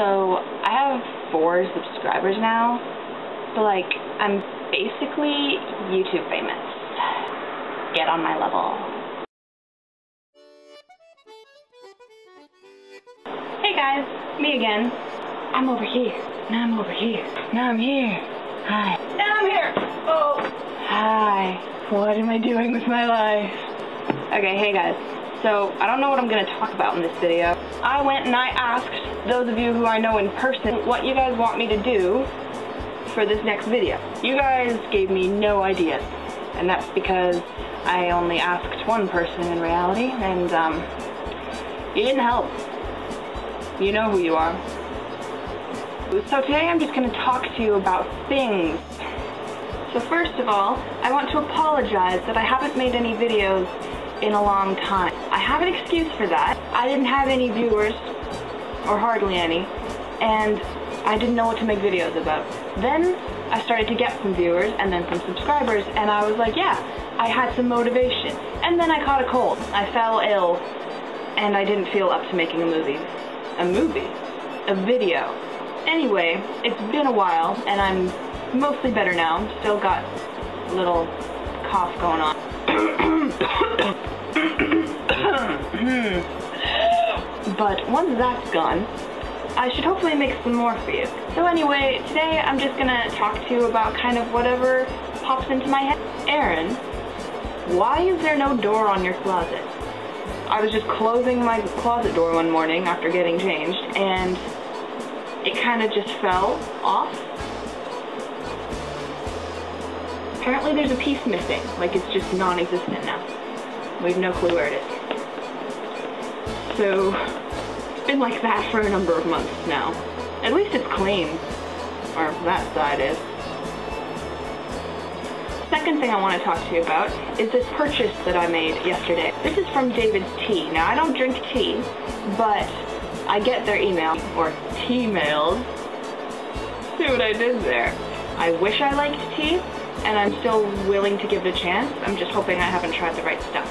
So I have four subscribers now, so like I'm basically YouTube famous. Get on my level. Hey guys, me again. I'm over here. Now I'm over here. Now I'm here. Hi. Now I'm here. Oh. Hi. What am I doing with my life? Okay, hey guys. So, I don't know what I'm going to talk about in this video. I went and I asked those of you who I know in person what you guys want me to do for this next video. You guys gave me no ideas, and that's because I only asked one person in reality, and um, you didn't help. You know who you are. So today I'm just going to talk to you about things. So first of all, I want to apologize that I haven't made any videos in a long time. I have an excuse for that. I didn't have any viewers, or hardly any, and I didn't know what to make videos about. Then I started to get some viewers and then some subscribers, and I was like, yeah, I had some motivation. And then I caught a cold. I fell ill, and I didn't feel up to making a movie. A movie? A video. Anyway, it's been a while, and I'm mostly better now. Still got a little cough going on. Hmm. but once that's gone, I should hopefully make some more for you. So anyway, today I'm just gonna talk to you about kind of whatever pops into my head. Erin, why is there no door on your closet? I was just closing my closet door one morning after getting changed, and it kind of just fell off. Apparently there's a piece missing, like it's just non-existent now. We have no clue where it is. So, it's been like that for a number of months now. At least it's clean. Or that side is. Second thing I want to talk to you about is this purchase that I made yesterday. This is from David's Tea. Now, I don't drink tea, but I get their email, or tea-mails. See what I did there? I wish I liked tea, and I'm still willing to give it a chance. I'm just hoping I haven't tried the right stuff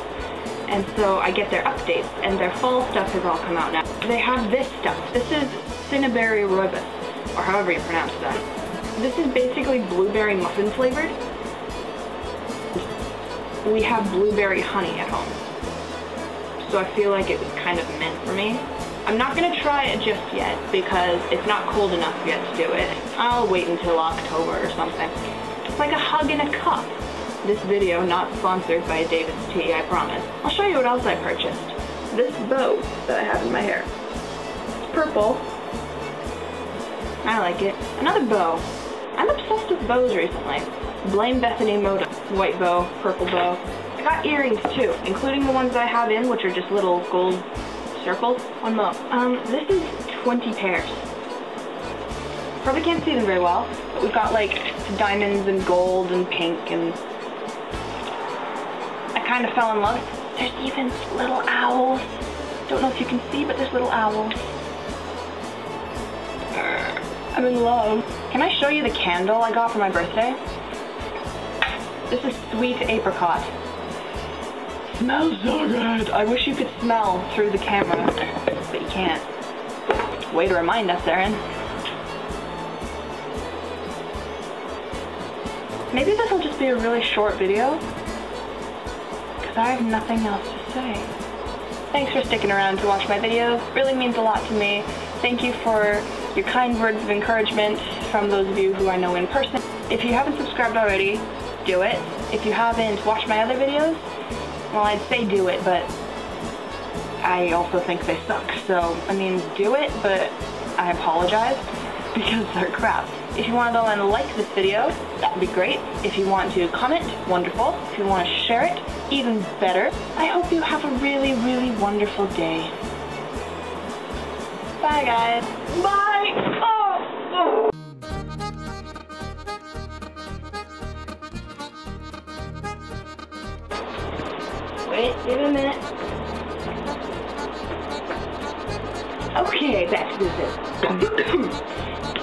and so I get their updates, and their fall stuff has all come out now. They have this stuff. This is Cinnaberry Rooibos, or however you pronounce that. This is basically blueberry muffin flavored. We have blueberry honey at home, so I feel like it was kind of meant for me. I'm not going to try it just yet because it's not cold enough yet to do it. I'll wait until October or something. Like a hug in a cup. This video not sponsored by David's Tea, I promise. I'll show you what else I purchased. This bow that I have in my hair. It's purple. I like it. Another bow. I'm obsessed with bows recently. Blame Bethany Mota. White bow, purple bow. I got earrings too, including the ones I have in, which are just little gold circles. One more. Um, this is 20 pairs. Probably can't see them very well, but we've got like diamonds and gold and pink and I kind of fell in love. There's even little owls. Don't know if you can see, but there's little owls. I'm in love. Can I show you the candle I got for my birthday? This is sweet apricot. Smells so good. I wish you could smell through the camera, but you can't. Way to remind us, Erin. Maybe this will just be a really short video, because I have nothing else to say. Thanks for sticking around to watch my videos. It really means a lot to me. Thank you for your kind words of encouragement from those of you who I know in person. If you haven't subscribed already, do it. If you haven't watched my other videos, well, I'd say do it, but I also think they suck. So, I mean, do it, but I apologize because they're crap. If you want to go and like this video, that would be great. If you want to comment, wonderful. If you want to share it, even better. I hope you have a really, really wonderful day. Bye, guys. Bye! Oh! Wait, give a minute. Okay, back to business.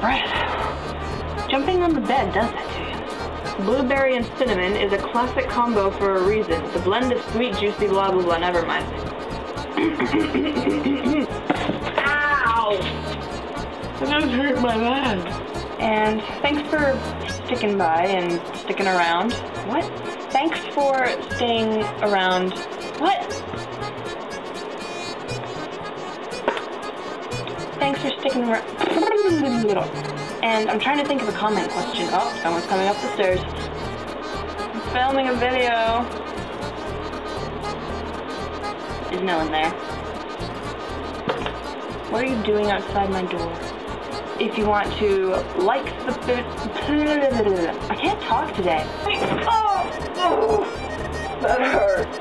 I'm out of breath. Jumping on the bed does that to you. Blueberry and cinnamon is a classic combo for a reason. The blend of sweet, juicy, blah, blah, blah. Never mind. Ow! does hurt my leg. And thanks for sticking by and sticking around. What? Thanks for staying around. What? Thanks for sticking around. And I'm trying to think of a comment question. Oh, someone's coming up the stairs. I'm filming a video. There's no one there? What are you doing outside my door? If you want to like the I can't talk today. Oh, oh, that hurt.